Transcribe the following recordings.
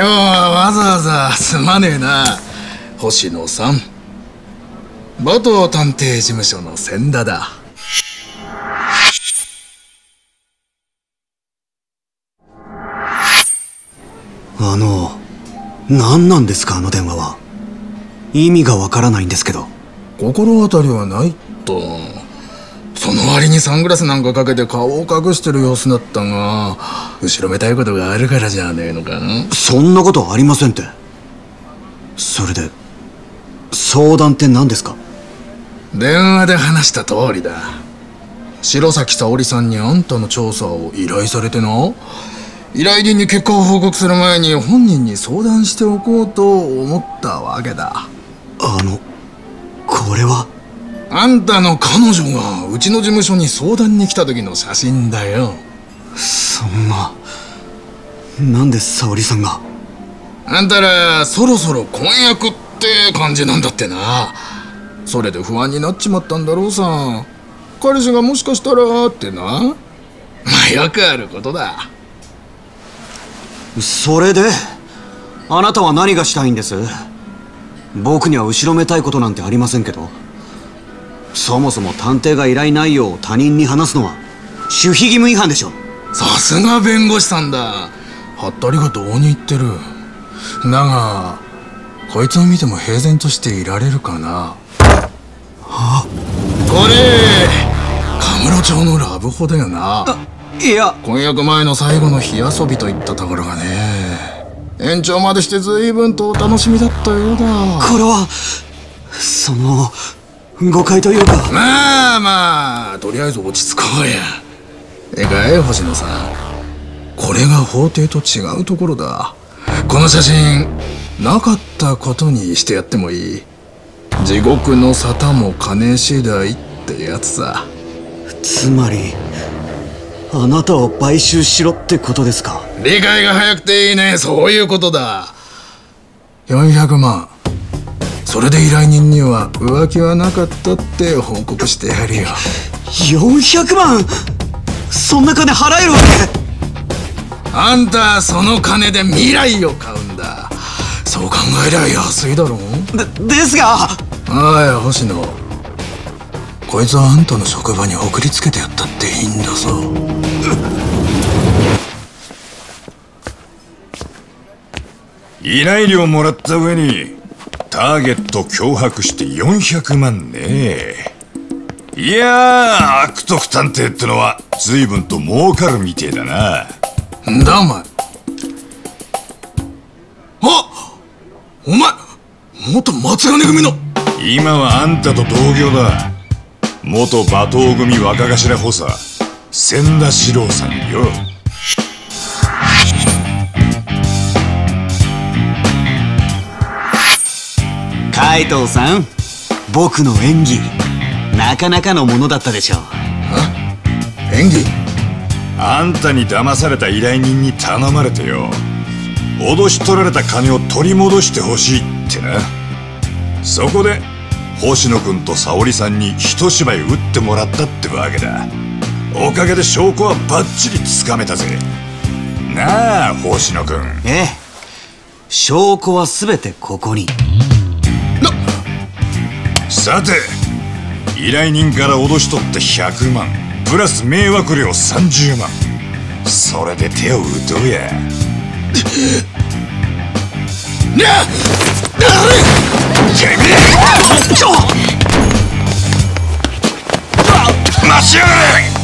今日はわざわざすまねえな。星野さん。馬頭探偵事務所の千田だ。あの何なんですかあの電話は。意味がわからないんですけど。心当たりはないとその割にサングラスなんかかけて顔を隠してる様子だったが後ろめたいことがあるからじゃねえのか？そんなことありませんって。それで相談って何ですか？電話で話した通りだ。白崎沙織さんにあんたの調査を依頼されてな。依頼人に結果を報告する前に本人に相談しておこうと思ったわけだ。あのこれは？あんたの彼女がうちの事務所に相談に来た時の写真だよ。そんななんで沙織さんが？あんたらそろそろ婚約って感じなんだってな。それで不安になっちまったんだろうさ。彼氏がもしかしたらってな。まあよくあることだ。それであなたは何がしたいんです？僕には後ろめたいことなんてありませんけどそもそも探偵が依頼内容を他人に話すのは守秘義務違反でしょさすが弁護士さんだ。服部がどうに言ってる。だがこいつを見ても平然としていられるかな。はこれカムロ町のラブホだよな。いや。婚約前の最後の火遊びといったところがね。延長までして随分とお楽しみだったようだ。これはその誤解というか。まあまあとりあえず落ち着こうや。えかい星野さん。これが法廷と違うところだ。この写真なかったことにしてやってもいい。地獄の沙汰も金次第ってやつさ。つまりあなたを買収しろってことですか？理解が早くていいね。そういうことだ。400万それで依頼人には浮気はなかったって報告してやるよ。400万そんな金払えるわけ？あんたその金で未来を買うんだ。そう考えりゃ安いだろでですが。おい星野。こいつはあんたの職場に送りつけてやったっていいんだぞ。依頼料もらった上にターゲット脅迫して400万ね。いやー悪徳探偵ってのは随分と儲かるみてえだな。んだお前。あお前元松金組の。今はあんたと同業だ。元馬頭組若頭補佐千田四郎さんよ海藤さん僕の演技なかなかのものだったでしょう。演技？あんたに騙された依頼人に頼まれてよ。脅し取られた金を取り戻してほしいってな。そこで星野君と沙織さんに一芝居打ってもらったってわけだ。おかげで証拠はバッチリつかめたぜ。なあ星野君ええ。証拠は全てここにさて依頼人から脅し取った100万プラス迷惑料30万。それで手を打とうや。なっ待ちやがれ。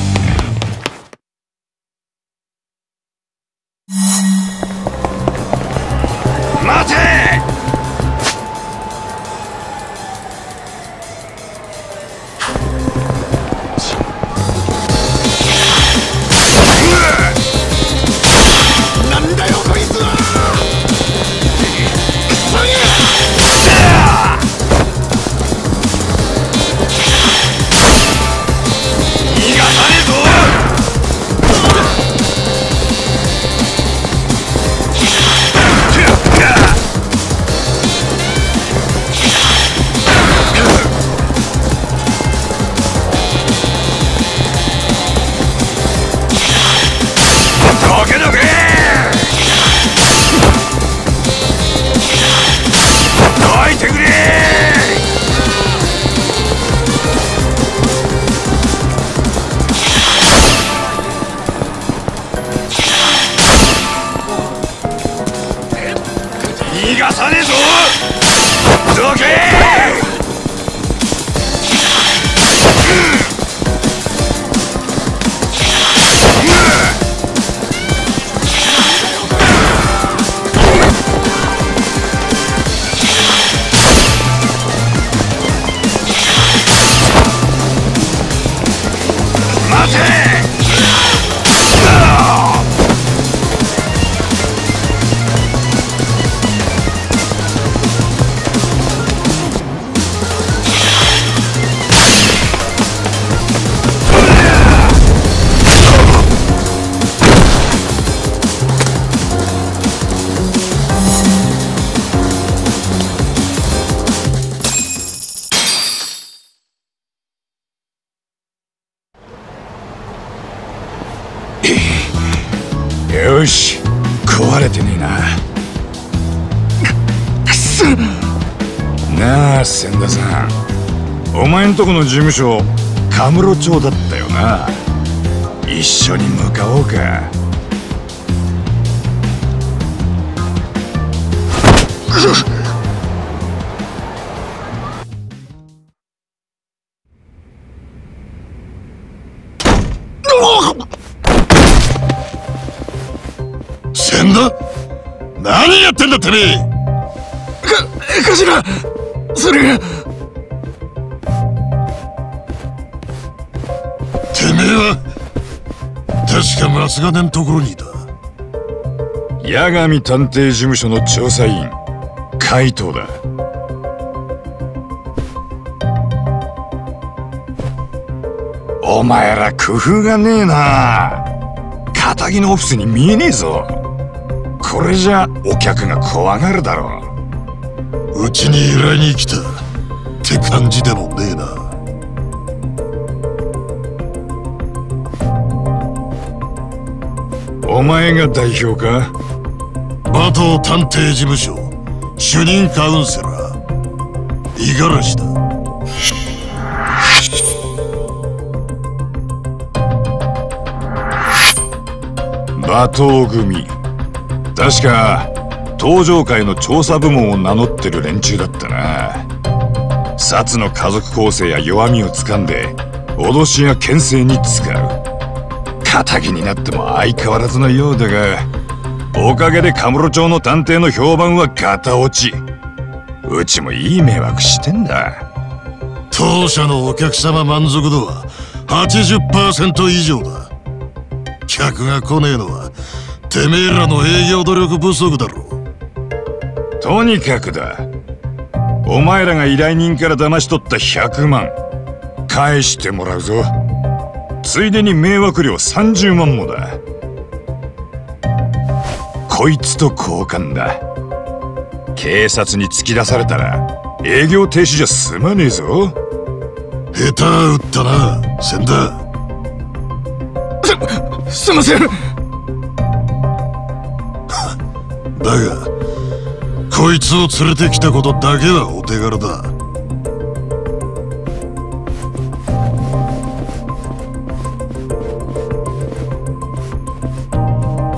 とこの事務所カムロ町だったよな。一緒に向かおうか。千田何やってんだてめえ。か頭それがは確か松金のところにいた。八神探偵事務所の調査員海藤だ。お前ら工夫がねえな。仇のオフィスに見えねえぞ。これじゃお客が怖がるだろうちに依頼に来た。って感じでもお前が代表か？馬頭探偵事務所主任カウンセラー五十嵐だ。馬頭組。確か東上会の調査部門を名乗ってる連中だったな。薩の家族構成や弱みをつかんで脅しや牽制に使う仇になっても相変わらずのようだがおかげでカムロ町の探偵の評判はガタ落ちうちもいい迷惑してんだ。当社のお客様満足度は80%以上だ。客が来ねえのはてめえらの営業努力不足だろとにかくだ。お前らが依頼人から騙し取った100万返してもらうぞついでに迷惑料30万もだ。こいつと交換だ。警察に突き出されたら営業停止じゃ済まねえぞ。下手打ったな千田すすいません。だがこいつを連れてきたことだけはお手柄だ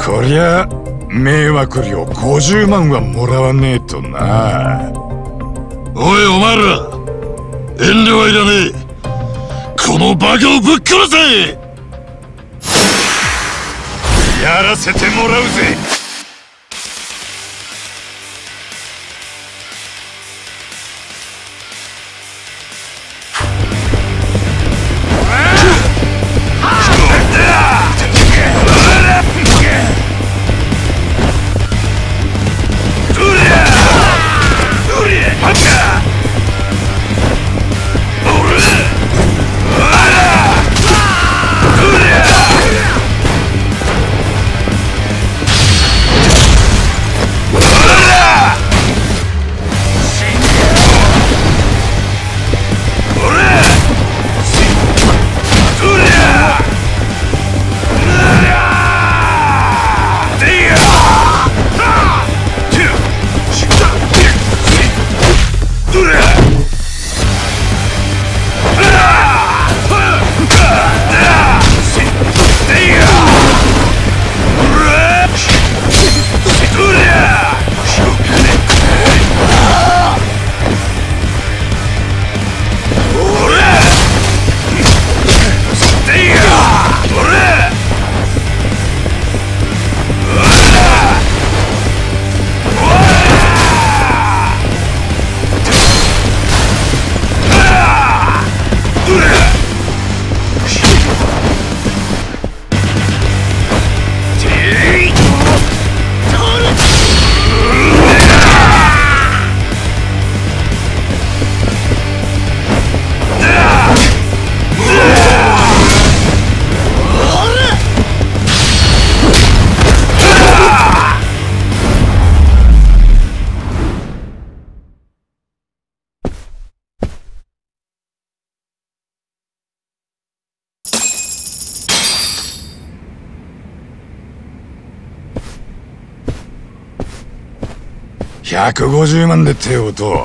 こりゃ迷惑料50万はもらわねえとな。おいお前ら。遠慮はいらねえ。このバカをぶっ殺せ。やらせてもらうぜ。150万で手を打とう。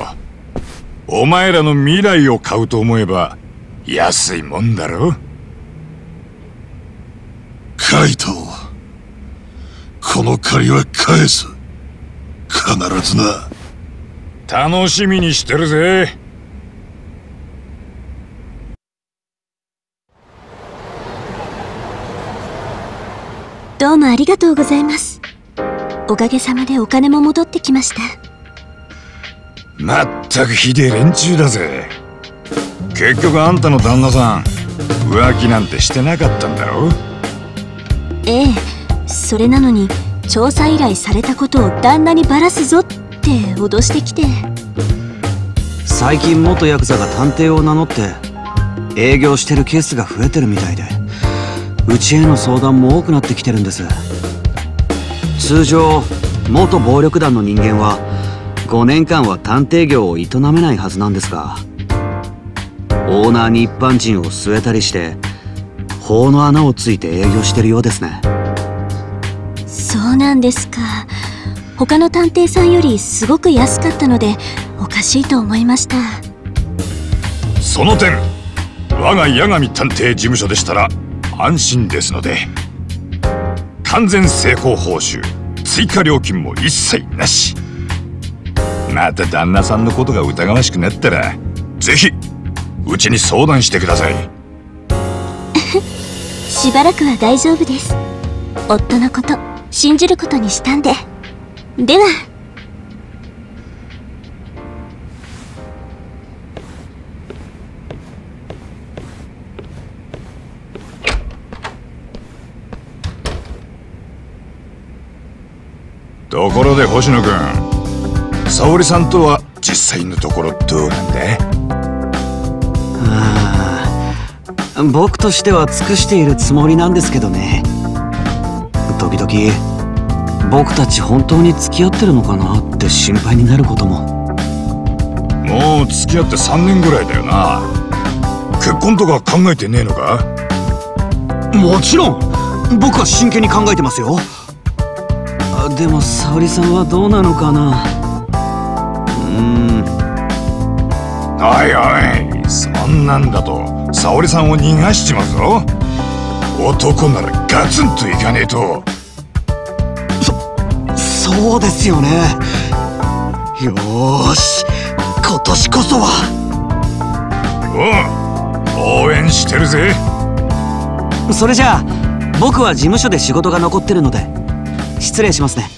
お前らの未来を買うと思えば安いもんだろカイトこの借りは返す。必ずな。楽しみにしてるぜ。どうもありがとうございます。おかげさまでお金も戻ってきましたまったくひでえ連中だぜ。結局あんたの旦那さん浮気なんてしてなかったんだろ？ええそれなのに調査依頼されたことを旦那にバラすぞって脅してきて。最近元ヤクザが探偵を名乗って営業してるケースが増えてるみたいでうちへの相談も多くなってきてるんです。通常元暴力団の人間は5年間は探偵業を営めないはずなんですがオーナーに一般人を据えたりして法の穴をついて営業してるようですね。そうなんですか。他の探偵さんよりすごく安かったのでおかしいと思いました。その点我が八神探偵事務所でしたら安心ですので完全成功報酬追加料金も一切なしまた旦那さんのことが疑わしくなったらぜひうちに相談してください。しばらくは大丈夫です。夫のこと信じることにしたんで。では。ところで星野君沙織さんとは実際のところどうなんだ？ああ僕としては尽くしているつもりなんですけどね。時々僕たち本当に付き合ってるのかなって心配になることも。もう付き合って3年ぐらいだよな。結婚とか考えてねえのか？もちろん僕は真剣に考えてますよ。あでも沙織さんはどうなのかなおいおいそんなんだと沙織さんを逃がしちまうぞ。男ならガツンといかねえと。そうですよね。よーし今年こそは。おう応援してるぜ。それじゃあ僕は事務所で仕事が残ってるので失礼しますね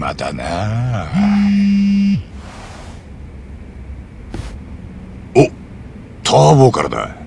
暇だな。おターボからだ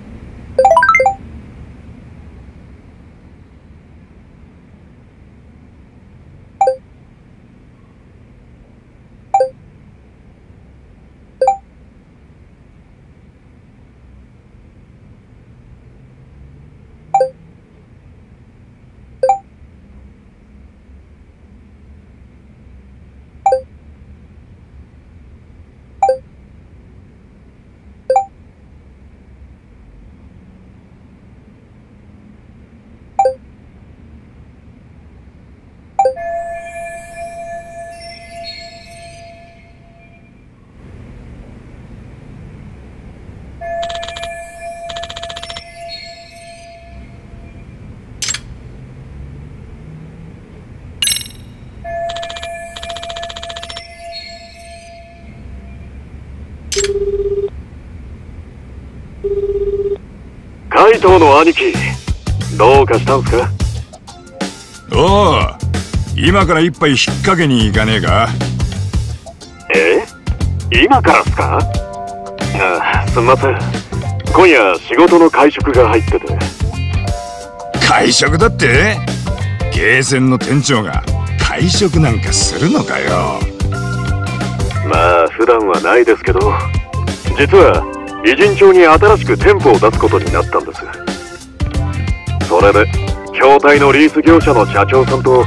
藤の兄貴どうかしたんすか？おう今から一杯引っ掛けに行かねえか？え？今からっすか？あすんません。今夜仕事の会食が入ってて。会食だって？ゲーセンの店長が会食なんかするのかよ？まあ普段はないですけど実は偉人町に新しく店舗を出すことになったんです。それで筐体のリース業者の社長さんと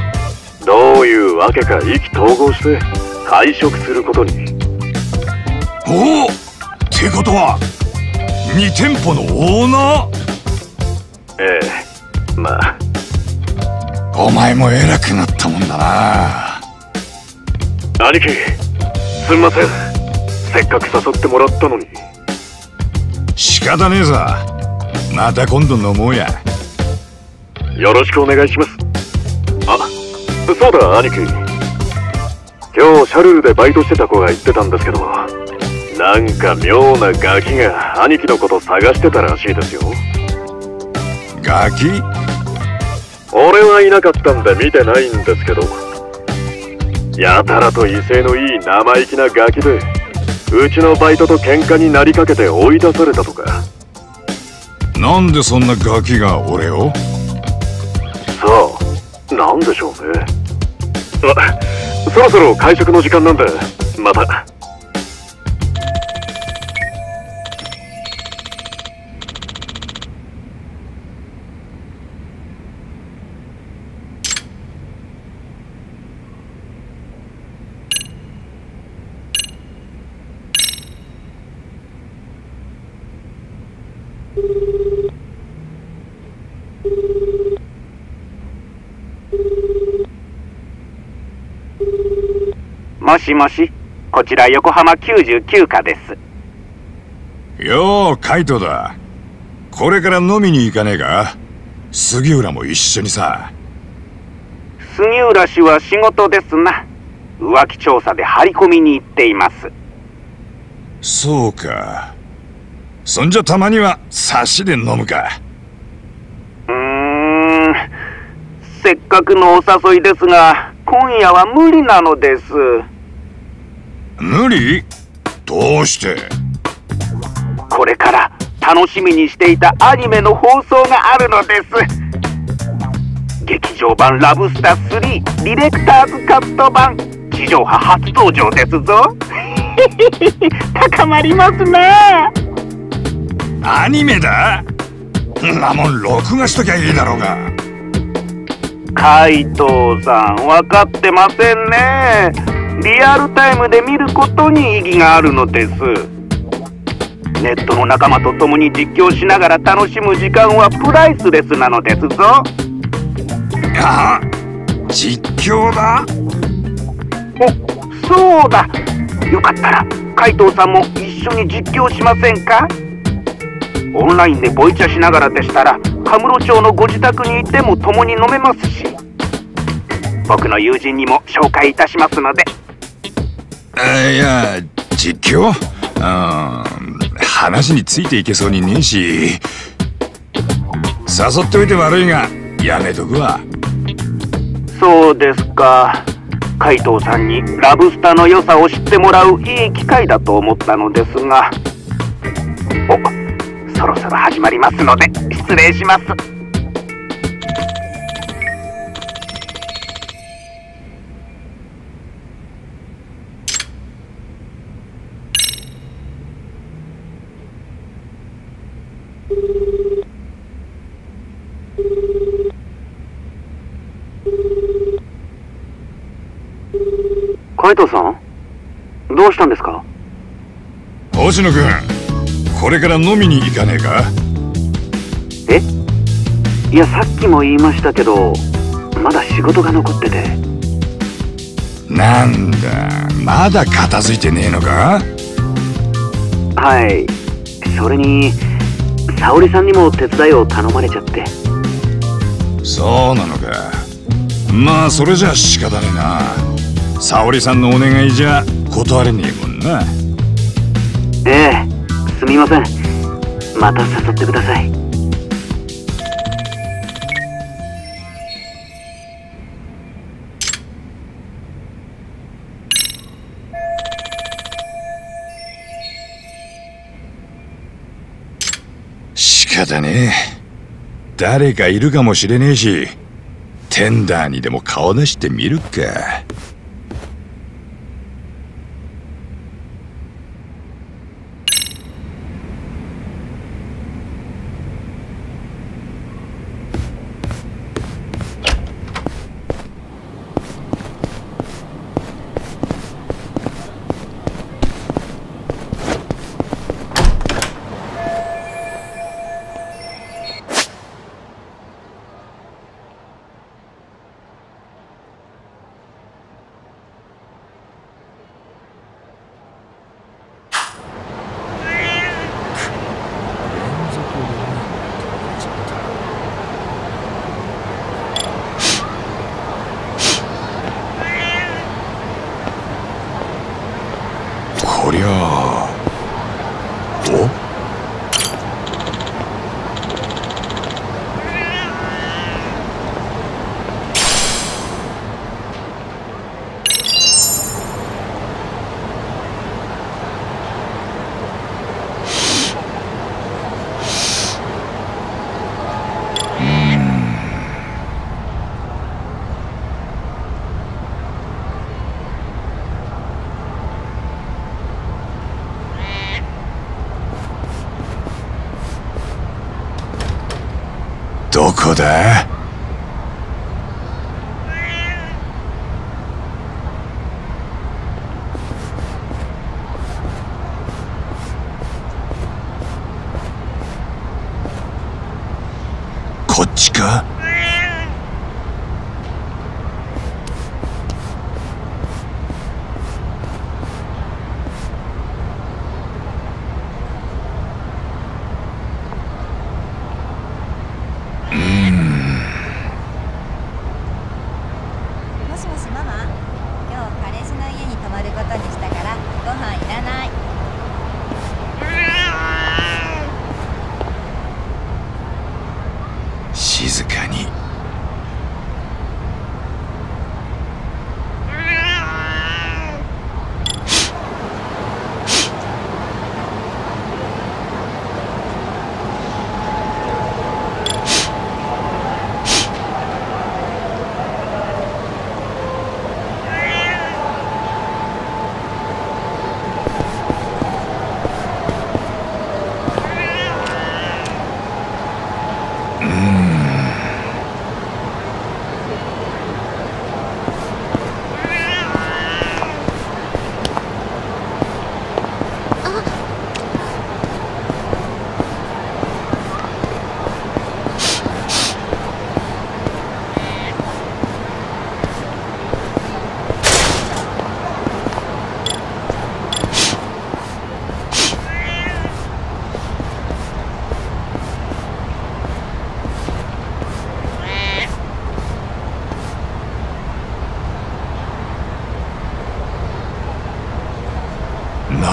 どういうわけか意気投合して会食することに。おおってことは2店舗のオーナー？ええまあ。お前も偉くなったもんだな。兄貴すんません。せっかく誘ってもらったのに仕方ねえさまた今度飲もうや。よろしくお願いします。あそうだ兄貴。今日シャルルでバイトしてた子が言ってたんですけどなんか妙なガキが兄貴のこと探してたらしいですよ。ガキ？俺はいなかったんで見てないんですけどやたらと威勢のいい生意気なガキでうちのバイトと喧嘩になりかけて追い出されたとか。なんでそんなガキが俺を？さあなんでしょうね。あそろそろ会食の時間なんでまたもしもし、こちら横浜99課です。ようカイトだこれから飲みに行かねえか？杉浦も一緒にさ杉浦氏は仕事ですな。浮気調査で張り込みに行っています。そうかそんじゃたまには差しで飲むかうーん、せっかくのお誘いですが、今夜は無理なのです。無理？どうして？これから楽しみにしていたアニメの放送があるのです。劇場版ラブスター3ディレクターズカット版地上波初登場ですぞ。高まりますな。アニメだ？んなもん録画しときゃいいだろうが海藤さん分かってませんねリアルタイムで見ることに意義があるのです。ネットの仲間と共に実況しながら楽しむ時間はプライスレスなのですぞ。あ実況だ？おそうだ。よかったら海藤さんも一緒に実況しませんか？オンラインでボイチャしながらでしたらカムロ町のご自宅に行っても共に飲めますし。僕の友人にも紹介いたしますのであいや実況？うん話についていけそうにねえし。誘っておいて悪いがやめとくわ。そうですか。海藤さんにラブスターの良さを知ってもらういい機会だと思ったのですが。おそろそろ始まりますので失礼します。海藤さんどうしたんですか？星野君これから飲みに行かねえか？え？いやさっきも言いましたけどまだ仕事が残ってて。なんだまだ片付いてねえのか？はい。それに沙織さんにも手伝いを頼まれちゃって。そうなのか。まあそれじゃ仕方ねえな沙織さんのお願いじゃ断れねえもんな。ええすみません。また誘ってください。仕方ねえ。誰かいるかもしれねえしテンダーにでも顔出してみるかどこだ？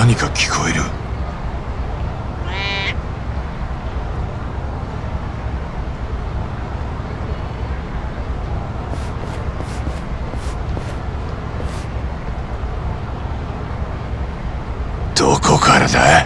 何か聞こえる。どこからだ？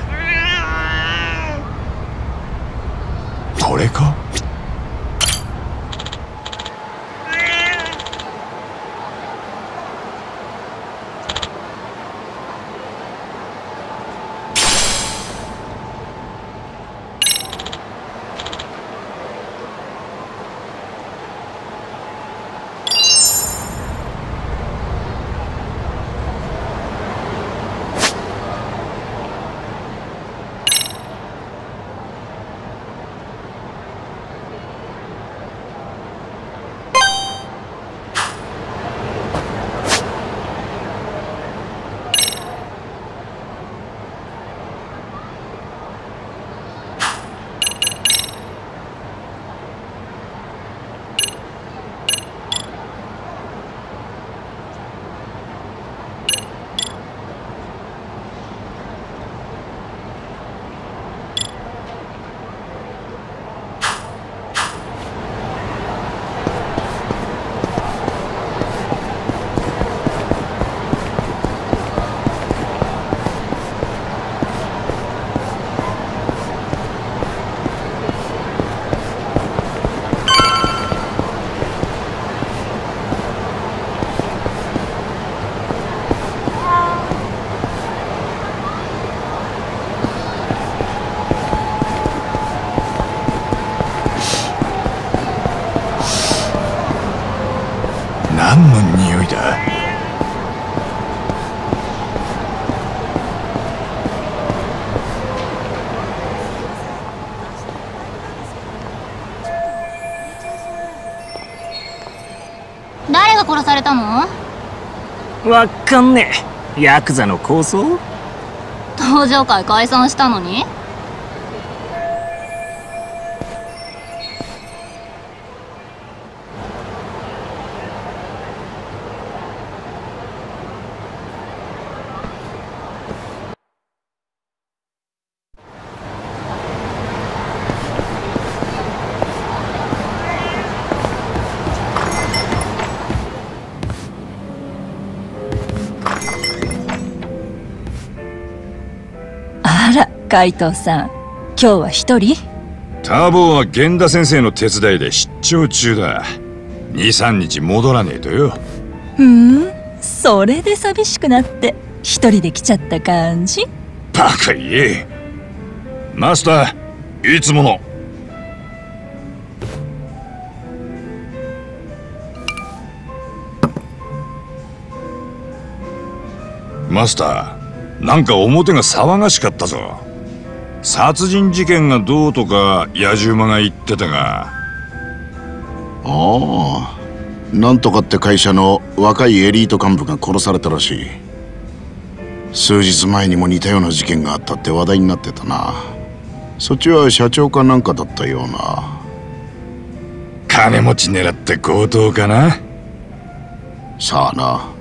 が殺されたの？わっかんねえ。ヤクザの構想？登場会解散したのに？海藤さん今日は一人？ターボは源田先生の手伝いで出張中だ。23日戻らねえとよ。ふんそれで寂しくなって。一人で来ちゃった感じ？バカ言え。マスターいつもの。マスターなんか表が騒がしかったぞ。殺人事件がどうとか野獣馬が言ってたが。ああ。なんとかって会社の若いエリート幹部が殺されたらしい。数日前にも似たような事件があったって話題になってたな。そっちは社長かなんかだったような。金持ち狙って強盗かな？さあな。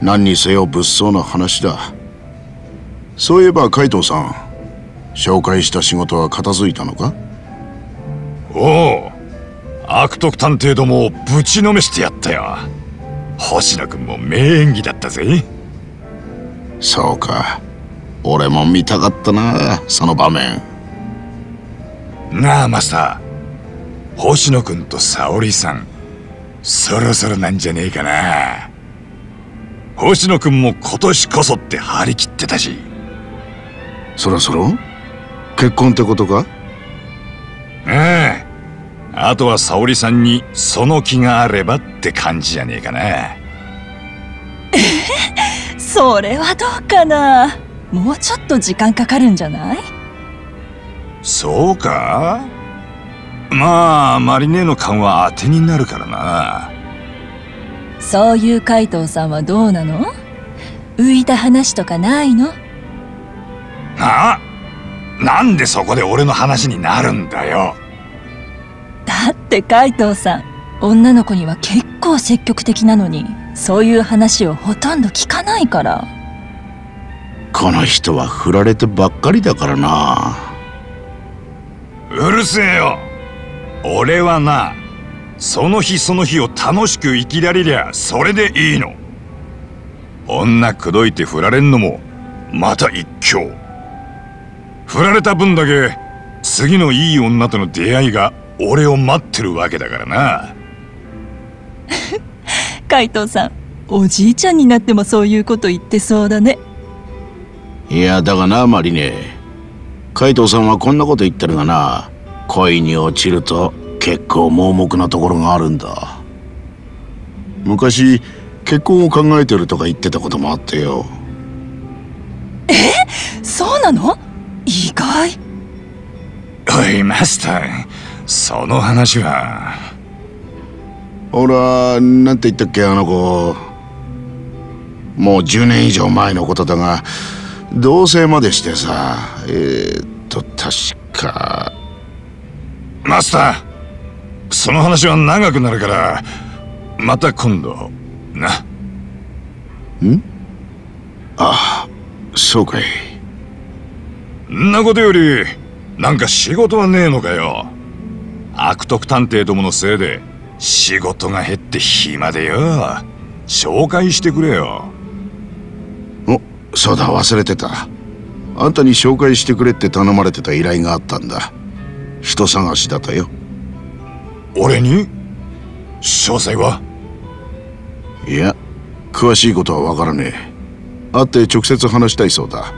何にせよ物騒な話だ。そういえば海藤さん紹介した仕事は片付いたのか？おお悪徳探偵どもをぶちのめしてやったよ。星野君も名演技だったぜ。そうか。俺も見たかったなその場面。なあマスター。星野君と沙織さん。そろそろなんじゃねえかな。星野君も今年こそって張り切ってたし。そろそろ？結婚ってことか？あああとは沙織さんにその気があればって感じじゃねえかな。え それはどうかな。もうちょっと時間かかるんじゃない？そうか？まあマリネの勘は当てになるからな。そういう海藤さんはどうなの？浮いた話とかないの？あなんでそこで俺の話になるんだよ。だって海藤さん女の子には結構積極的なのにそういう話をほとんど聞かないから。この人は振られてばっかりだからな。うるせえよ。俺はなその日その日を楽しく生きられりゃそれでいいの。女口説いて振られんのもまた一興振られた分だけ次のいい女との出会いが俺を待ってるわけだからな。海藤さんおじいちゃんになってもそういうこと言ってそうだね。いやだがなマリネ。海藤さんはこんなこと言ってるがな恋に落ちると結構盲目なところがあるんだ。昔結婚を考えてるとか言ってたこともあってよ。え？そうなの？意外？おいマスターその話は。ほらなんて言ったっけあの子。もう10年以上前のことだが同棲までしてさ。えー、っと確か。マスターその話は長くなるからまた今度。な。ん？ああそうかいんなことよりなんか仕事はねえのかよ。悪徳探偵どものせいで仕事が減って暇でよ。紹介してくれよ。おそうだ忘れてた。あんたに紹介してくれって頼まれてた依頼があったんだ。人探しだったよ。俺に？詳細は？いや詳しいことはわからねえ。会って直接話したいそうだ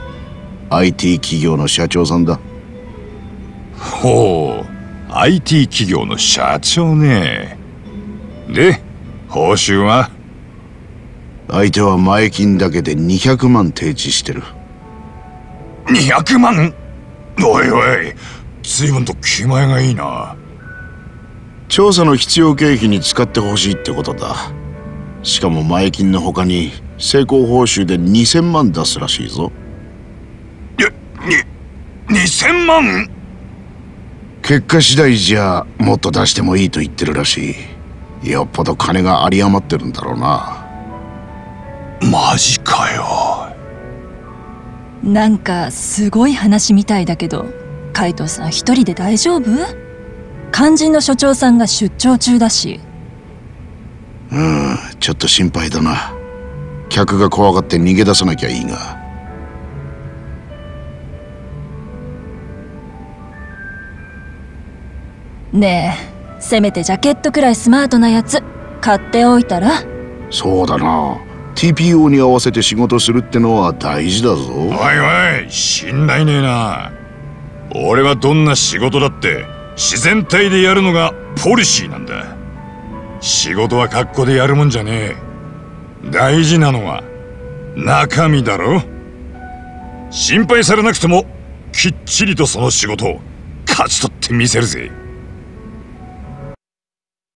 IT 企業の社長さんだ。ほう IT 企業の社長ね。で報酬は？相手は前金だけで200万提示してる。200万？おいおい随分と気前がいいな。調査の必要経費に使ってほしいってことだ。しかも前金の他に成功報酬で2000万出すらしいぞに2000万。結果次第じゃもっと出してもいいと言ってるらしい。よっぽど金が有り余ってるんだろうな。マジかよ。なんかすごい話みたいだけど海藤さん一人で大丈夫？肝心の所長さんが出張中だし。うんちょっと心配だな。客が怖がって逃げ出さなきゃいいがねえせめてジャケットくらいスマートなやつ買っておいたら？そうだな。TPO に合わせて仕事するってのは大事だぞ。おいおい信頼ねえな。俺はどんな仕事だって自然体でやるのがポリシーなんだ。仕事は格好でやるもんじゃねえ。大事なのは中身だろ。心配されなくてもきっちりとその仕事を勝ち取ってみせるぜ